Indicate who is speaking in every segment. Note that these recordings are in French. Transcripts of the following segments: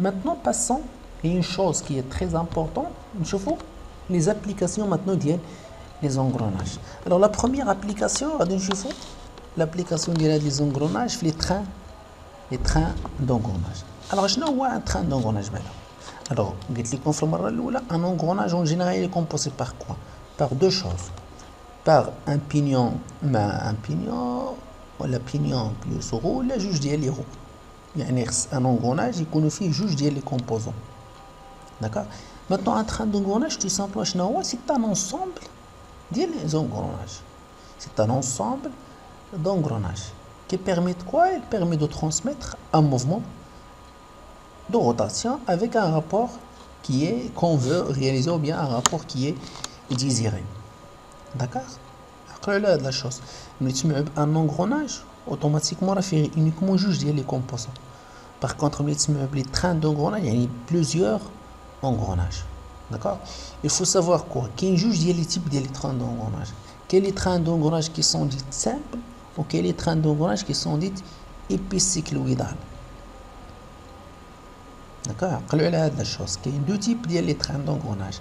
Speaker 1: maintenant passons à une chose qui est très importante نشوفوا les applications maintenant ديال les engrenages alors la première application غادي نشوفوا l'application ديال les engrenages في les trains les trains d'engrenage alors شنو هو un train d'engrenage بعدا alors قلت لكم في المره الاولى un engrenage en général il est composé par quoi par deux choses par un pignon مع un pignon ولا pignon plus roue ولا جوج ديال لي roue يعني خص ان engrenage يكونوا فيه جوج ديال لي كومبوزون داكوغ Maintenant, un train d'engrenage, tout simplement, c'est un ensemble d'engrenages. C'est un ensemble d'engrenages qui permet de quoi Il permet de transmettre un mouvement de rotation avec un rapport qui est qu'on veut réaliser ou bien un rapport qui est désiré. D'accord là de la chose. Mais un engrenage, automatiquement, fait uniquement juge les composants. Par contre, les trains d'engrenage, il y a plusieurs engrenages. D'accord? Il faut savoir quoi? Qui juge les types de trains d'engrenage Quels les trains d'engrenage qui sont dits simples ou quels les trains d'engrenage qui sont dits épicycloïdales? D'accord? Il y a deux types de trains d'engrenage.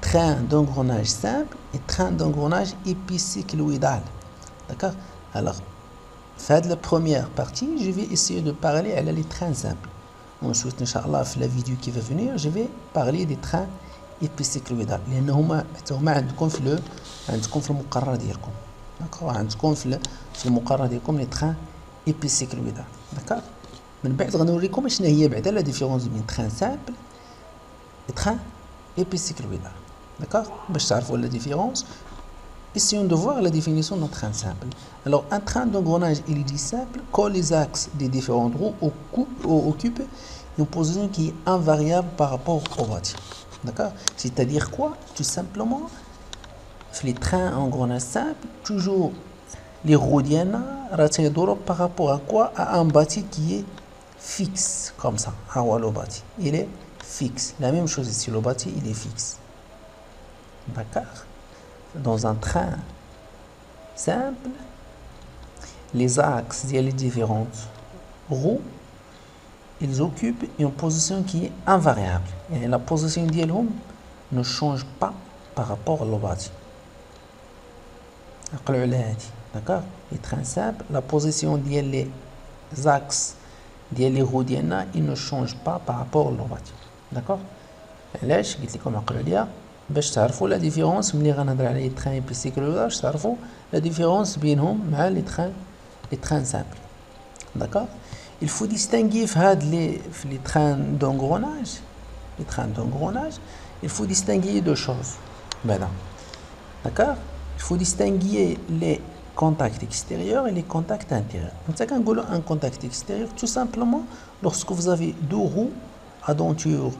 Speaker 1: Train d'engrenage simple et train d'engrenage épicycloïdal. D'accord? Alors, faites la première partie, je vais essayer de parler à les trains simples. Ensuite, Inch'Allah, dans la vidéo qui va venir, je vais parler des trains épicycloïdal لان هما حتى هما عندكم في لو عندكم في المقرر ديالكم داكوغ عندكم في في المقرر ديالكم لي تخان ايبيسيكلويدال داكوغ من بعد غنوريكم شنو هي بعدا لا ديفيرونس بين تخان سامبل و تخان épicycloïdal d'accord باش تعرفوا لا ديفيرونس Essayons de voir la définition d'un train simple. Alors, un train d'engrenage, il est dit simple quand les axes des différentes roues occupent une position qui est invariable par rapport au bâtiment. D'accord? C'est-à-dire quoi? Tout simplement, les trains en grenage simple, toujours les roues par rapport à quoi? À un bâti qui est fixe, comme ça. Il est fixe. La même chose ici, le bâti, il est fixe. D'accord? Dans un train simple, les axes, il y a les différentes roues ils occupent une position qui est invariable. Et la position d'Yelhum ne change pas par rapport au bâti. D'accord C'est très simple. La position des axes des roues il ne change pas par rapport au bâti. D'accord علاش قلت لكم عقلوا ليا باش تعرفوا لا ديفيرونس ملي غنهضر على لي تران بيسيكل باش تعرفوا لا ديفيرونس بينهم مع لي تران لي تران سامبل داكوغ il faut distinguer les, les trains d'engrenage, les trains d'engrenage, il faut distinguer deux choses. D'accord Il faut distinguer les contacts extérieurs et les contacts intérieurs. Donc, un contact extérieur, tout simplement, lorsque vous avez deux roues à denture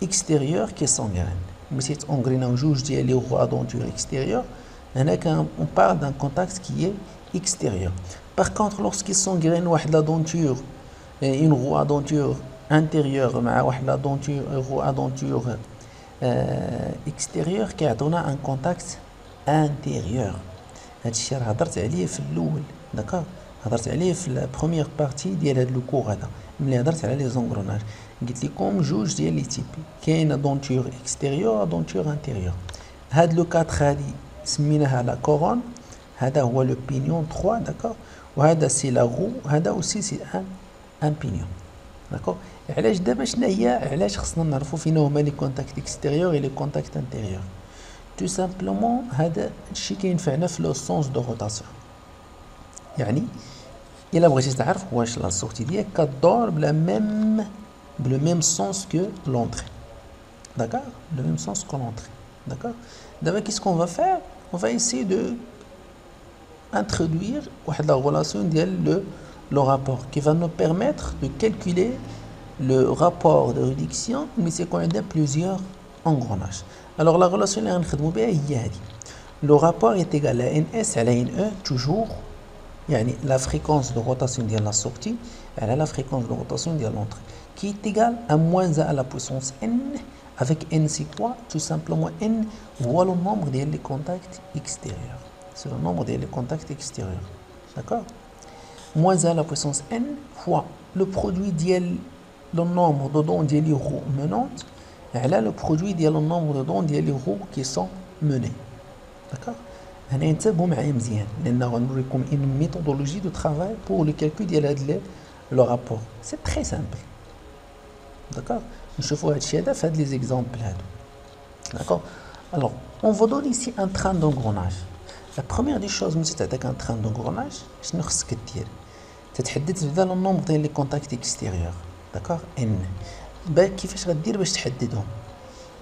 Speaker 1: extérieure qui sont graines. Mais si on juge les roues à denture extérieure, on parle d'un contact qui est extérieur. Par contre, lorsqu'ils sont graines la denture, une roue à denture intérieure, la denture, roue à denture euh, extérieure, qui a donné un contact intérieur. هادشي راه هضرت عليه في الاول داكوغ هضرت عليه في la première partie ديال هاد لو كور هذا ملي هضرت على لي زونغروناج قلت لكم جوج ديال لي تيب كاين دونتور إكستيريور دونتور إنتيريور. هاد لو 4 هادي سميناها لا كورون هذا هو لو بينيون 3 داكوغ وهذا سي لا غو هذا أوسي سي أن أن بينيون. داكوغ علاش؟ دابا شنو هي؟ علاش خصنا نعرفوا فين هما لي كونتاكت إكستيريور لي كونتاكت إنتيريور؟ تو سامبلومون هذا الشيء كينفعنا في لو سونس دو روتاسيون. يعني إلا بغيتي تعرف واش لا سورتي ديالك كدور بلا ميم le même sens que l'entrée. D'accord? Le même sens que l'entrée. D'accord? D'abord, qu'est-ce qu'on va faire? On va essayer de introduire la relation le, le rapport qui va nous permettre de calculer le rapport de réduction, mais c'est qu'on a plusieurs engrenages. Alors la relation le rapport est égal à NS à la NE, toujours la fréquence de rotation de la sortie à la fréquence de rotation de l'entrée qui est égale à moins 1 à la puissance n avec n c'est quoi tout simplement n voilà le nombre des contacts extérieurs c'est le nombre des contacts extérieurs. D'accord Moins 1 à la puissance n fois le produit d'IL le nombre de dons ديال لي roues menantes على le produit ديال le nombre de dons ديال لي roues qui sont menées d'accord هنا انتبهوا معايا مزيان لان غنوريكم une méthodologie de travail pour le calcul ديال هاد le rapport c'est très simple d'accord نشوفوا هادشي هذا في هاد لي زيكزامبل هادو d'accord alors on vous donne ici un train d'engrenage la première des choses ملي تعطيك un train d'engrenage شنو خصك دير تتحدد تبدا لو نومبر ديال لي كونتاكت اكستيريور داكوغ ان باك كيفاش غدير باش تحددهم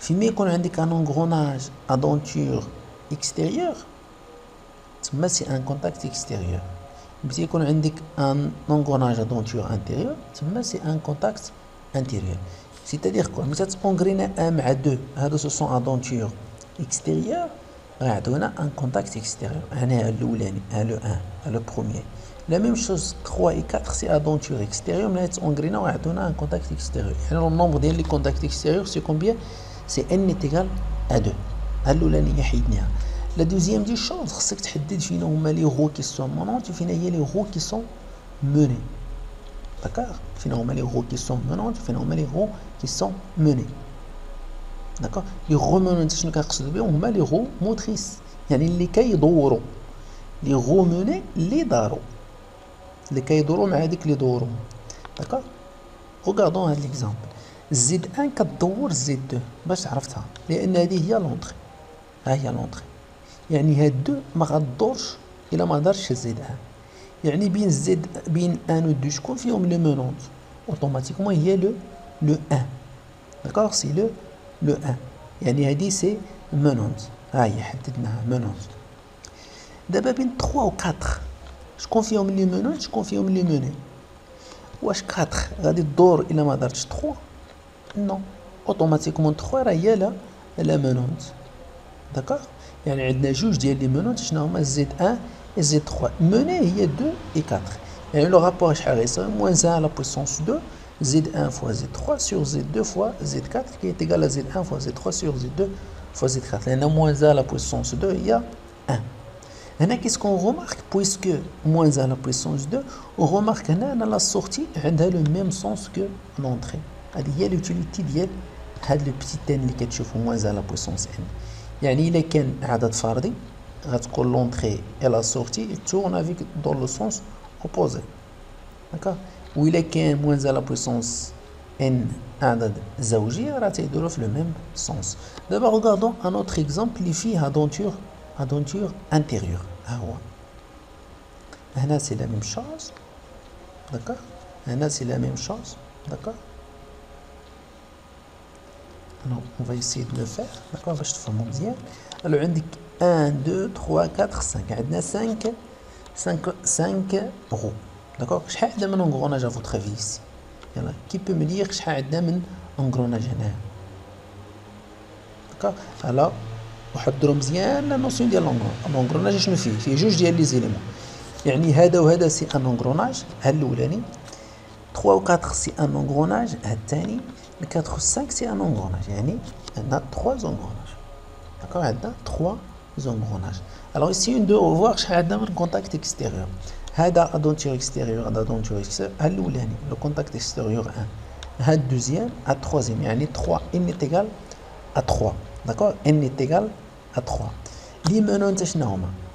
Speaker 1: فيما يكون عندك ان انغروناج ادونتور اكستيريور تما سي ان كونتاكت اكستيريور ملي يكون عندك ان انغروناج ادونتور انتيريور تما سي ان كونتاكت intérieur. C'est-à-dire quoi un à 2, ce sont un denture extérieur, on a un contact extérieur, un à le 1, le premier. La même chose, 3 et 4, c'est à denture extérieure, mais on a un contact extérieur. Alors, le nombre des contacts extérieurs, c'est combien C'est n est égal à 2. La deuxième des choses, c'est que tu as les roues qui sont menantes, tu finis les roues qui sont menées. D'accord Finalement, les roues qui sont menantes, finalement, les roues qui sont menées. D'accord Les roues menantes, c'est les roues motrices. A les cailles Les roues menées, les darons. اللي كيدورو مع هذيك اللي دورو داكوغ غوغاردون هاد ليكزامبل زد ان كدور زد دو باش عرفتها لأن هذه هي لونطري ها هي لونطري يعني هاد دو ما غدورش الا ما دارش زد ان يعني بين زد بين ان و دو شكون فيهم لو مونونت اوتوماتيكمون هي لو لو ان داكوغ سي لو لو ان يعني هادي سي مونونت ها هي حددناها مونونت دابا بين 3 و 4 شكون فيهم اللي منون شكون فيهم اللي مني واش 4 غادي تدور الا ما دارتش 3 نو اوتوماتيكمون 3 راه هي لا لا داكوغ يعني عندنا جوج ديال لي منونت شنو هما؟ زد 1 et زد 3 مني هي 2 et 4 يعني لو رابور شحال غيساوي موان 1 على بويسونس 2 زد 1 fois زد 3 sur زد 2 fois زد 4 qui est égal à زد 1 fois زد 3 sur زد 2 fois زد 4 لان موان 1 على بويسونس 2 هي 1 qu'est-ce qu'on remarque Puisque moins à la puissance 2, on remarque que la sortie a le même sens que l'entrée. Il y a l'utilité de le petit n qui est moins à la puissance n. يعني إلا كان عدد فردي غتكون l'entrée et la sortie tournent avec dans le sens opposé. D'accord Ou il كان moins à la puissance n عدد زوجي راه تيدوروا في le même sens. D'abord regardons un autre exemple اللي فيه aventure aventure intérieure. Ah ouais. Là, c'est la même chose. D'accord Là, c'est la même chose. D'accord Alors, on va essayer de le faire. D'accord Je te mon bien. Alors, on dit 1, 2, 3, 4, 5 عندنا 5 5 5 غو داكوغ شحال عندنا من انكروناج افو تخافي يسي يلا كي بو مي دير شحال عندنا من انكروناج هنا داكوغ فوالا وحضروا مزيان لا نوسيون ديال لونكروناج لونكروناج ah, شنو فيه؟ فيه جوج ديال لي زيليمون يعني هذا وهذا سي ان انكروناج ها الأولاني. 3 و 4 سي ان انكروناج ها الثاني. 4 و 5 سي ان انكروناج يعني عندنا 3 انكروناج داكوغ عندنا 3 زونغروناج الوغ ايسي اون دو فواغ شحال عندنا من كونتاكت اكستيريور هذا ادونتير اكستيريور هذا ادونتير اكستيريور ها الاولاني لو كونتاكت اكستيريور 1 ها الدوزيام ها التروازيام يعني 3 ان ايغال ا 3 D'accord n est égal à 3. Les menantes,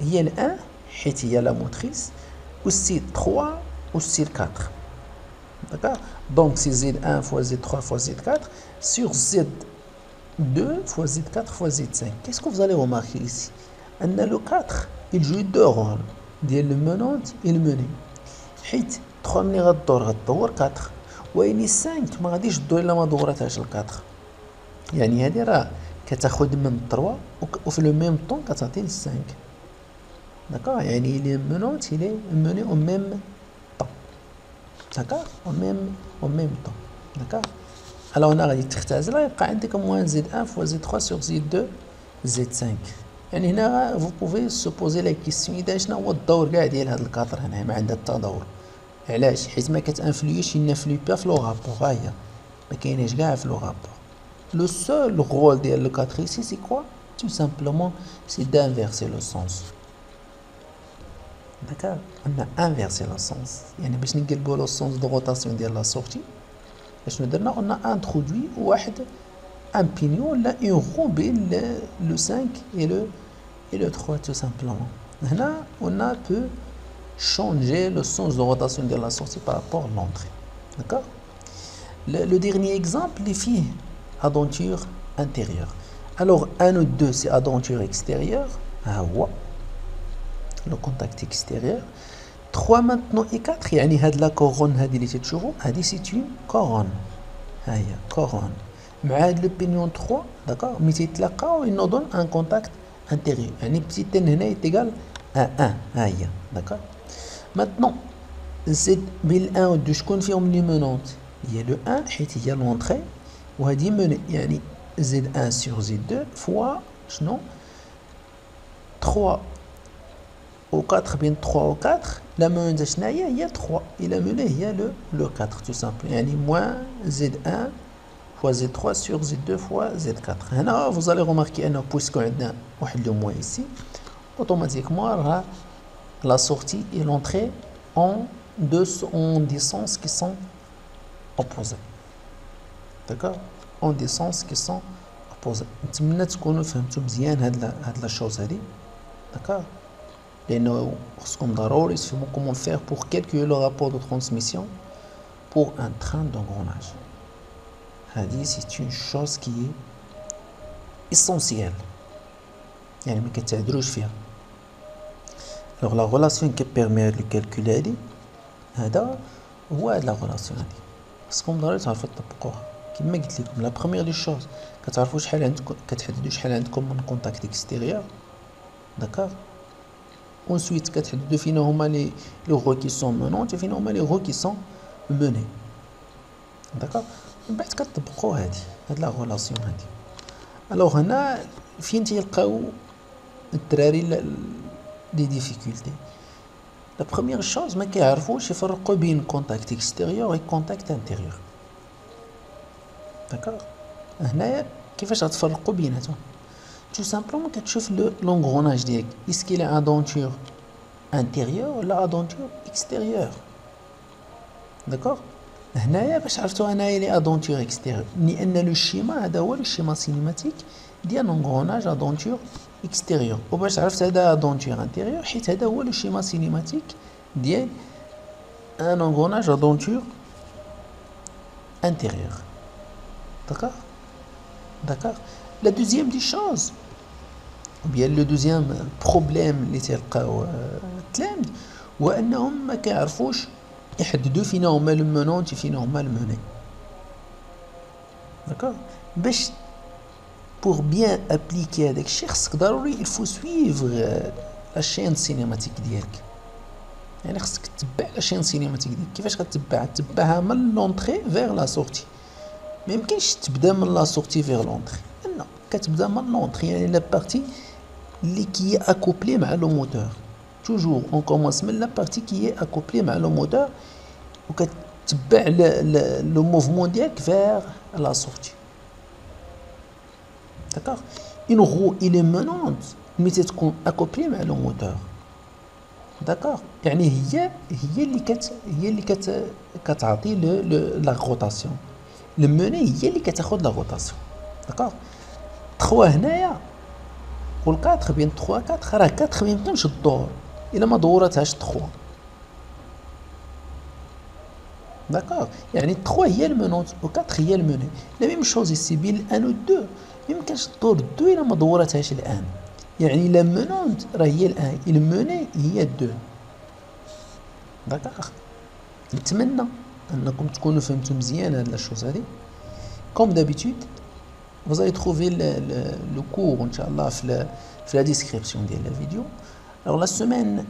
Speaker 1: il y a 1, il y a la motrice, aussi 3, aussi 4. D'accord Donc, c'est Z1 fois Z3 fois Z4 sur Z2 fois Z4 fois Z5. Qu'est-ce que vous allez remarquer ici Le 4, il joue deux rôles. Il y a le menante et le mené. 3 ملي غدور غدور 4 وين 5 ما غاديش تدور الا ما دورتهاش ال 4 يعني هذه راه كتاخد من 3 وفي لو ميم طون كتعطي ل 5 داكوغ يعني لي منوت il est mené au même temps داكوغ au même au même temps داكوغ الوغ هنا غادي تختزل يبقى عندك موان زد 1 فوا زد 3 سور زد 2 زد 5 يعني هنا فو بوفي سو بوزي لا كيسيون اذا شنو هو الدور كاع ديال هاد الكادر هنا ما عندها التدور علاش حيت ما كتانفلويش ينفلوي با في لو رابور ها هي ما كايناش كاع في لو رابور Le seul rôle de le 4 ici, c'est quoi Tout simplement, c'est d'inverser le sens. D'accord On a inversé le sens. Il y a le sens de rotation de la sortie. On a introduit un pignon, là, une roue le 5 et le, et le 3 tout simplement. Là, on a pu changer le sens de rotation de la sortie par rapport à l'entrée. D'accord? Le, dernier exemple, les filles, adenture intérieure. Alors, 1 ou 2, c'est adenture extérieure. Ah. Le contact extérieur. 3 maintenant et 4 يعني هاد la couronne هادي اللي تتشوفوا هادي c'est une couronne ها هي couronne مع هاد le pignon 3 d'accord ملي تيتلاقاو il nous donne un contact intérieur يعني petit n هنا يتيقال à 1 ها هي d'accord maintenant زد بين 1 و 2 شكون فيهم لي مونونت هي لو 1 حيت هي لونطري وهادي من يعني زد 1 sur زد 2 فوا شنو 3 au 4 bien 3 au 4 la monnaie il y a 3 et la monnaie il y a le, le 4 tout simplement yani moins z1 fois z3 sur z2 fois z4 Là, vous allez remarquer puisqu'on a le moins ici automatiquement la sortie et l'entrée en deux en des sens qui sont opposés d'accord en des sens qui sont opposés نتمنى تكونوا فهمتوا مزيان هاد هاد لا شوز هادي d'accord لأنه خصكم ضروري تفهموا comment faire pour calculer le rapport de transmission pour un train d'engrenage هذه c'est une chose qui est essentielle يعني ما كتعدلوش فيها alors la relation qui permet de calculer هذه هذا هو هاد لا غولاسيون هادي خصكم ضروري تعرفوا تطبقوها كما قلت لكم لا بروميير دي شوز كتعرفوا شحال عندكم كتحددوا شحال عندكم من كونتاكت اكستيريور داكوغ Ensuite, de finalement les, les roues qui sont menantes et finalement les roues qui sont menées. D'accord? بعد كتطبقوا هذه هاد لا غولاسيون هادي الوغ هنا فين تيلقاو الدراري لي ديفيكولتي لا بروميير شوز ما كيعرفوش يفرقوا بين كونتاكت اكستيريور و كونتاكت انتيريور داكوغ هنايا كيفاش غتفرقوا بيناتهم tout simplement كتشوف l'engrenage ديالك est-ce qu'il est un denture intérieur ولا un denture extérieur d'accord هنايا باش عرفتو انايا لي ادونتور اكستيريور لان لو شيما هذا هو لو شيما سينيماتيك ديال لونغروناج ادونتور اكستيريور وباش عرفت هذا ادونتور انتيريور حيت هذا هو لو شيما سينيماتيك ديال ان engrenage ادونتور انتيريور d'accord d'accord la deuxième des choses Bien le deuxième problème اللي تلقاو التلاميذ هو أنهم ما كيعرفوش يحددوا فينا هما المونونت فينا هما الموني داكوغ باش بور بيان ابليكي هذاك الشيء خصك ضروري الفو سويفغ لا شين سينيماتيك ديالك. يعني خصك تتبع لا شين سينيماتيك ديالك. كيفاش غتبعها تتبعها من لونطري فيغ لا سورتي ما يمكنش تبدا من لا سورتي فيغ لونطري لا كتبدا من لونطري يعني لا بارتي qui est accouplé à le moteur. Toujours, on commence avec la partie qui est accouplée à le moteur ou le, le, mouvement direct vers la sortie. D'accord Une roue, il est menante, mais c'est accouplé à le moteur. D'accord يعني هي هي اللي كت هي اللي كت كتعطي لا روتاسيون الموني هي اللي كتاخذ لا روتاسيون داكوغ 3 هنايا وال 4 بين 3 4 راه 4 ما يمكنش تدور إلا ما دورتهاش 3 داكوغ يعني 3 هي المونوت و 4 هي الموني لا ميم شوز سي بين الآن و 2 ما يمكنش تدور 2 إلا ما دورتهاش الآن. يعني لا مونونت راه هي الآن. الموني هي 2 داكوغ نتمنى أنكم تكونوا فهمتوا مزيان هاد لا شوز هادي. كوم دابيتود Vous allez trouver le, cours, Inch'Allah, dans la description de la vidéo. Alors, la semaine,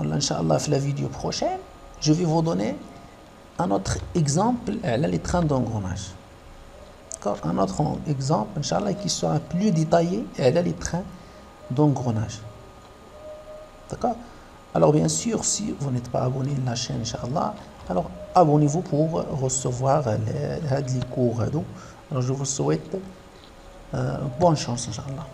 Speaker 1: Inch'Allah, la vidéo prochaine, je vais vous donner un autre exemple, les trains d'engrenage. Un autre exemple, Inch'Allah, qui sera plus détaillé, les trains d'engrenage. D'accord? Alors, bien sûr, si vous n'êtes pas abonné à la chaîne, Inch'Allah, alors abonnez-vous pour recevoir les, les cours. Alors, je vous souhaite 呃妄想是啥呢